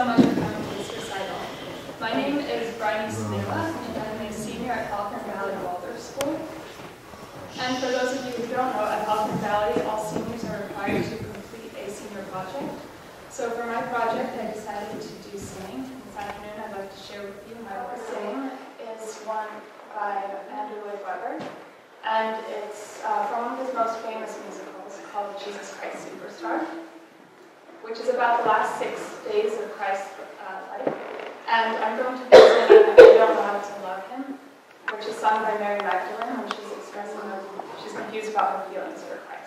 so much for coming to this recital. My name is Bryony Smeele, and I'm a senior at Falcon Valley Waldorf School. And for those of you who don't know, at Falcon Valley, all seniors are required to complete a senior project. So for my project, I decided to do singing. This afternoon, I'd like to share with you my work. Sing is one by Andrew Lloyd Webber, and it's uh, from one of his most famous musicals called Jesus Christ Superstar which is about the last six days of Christ's uh, life. And I'm going to be singing I Don't Know How to Love Him, which is sung by Mary Magdalene when she's expressing she's confused about her feelings for Christ.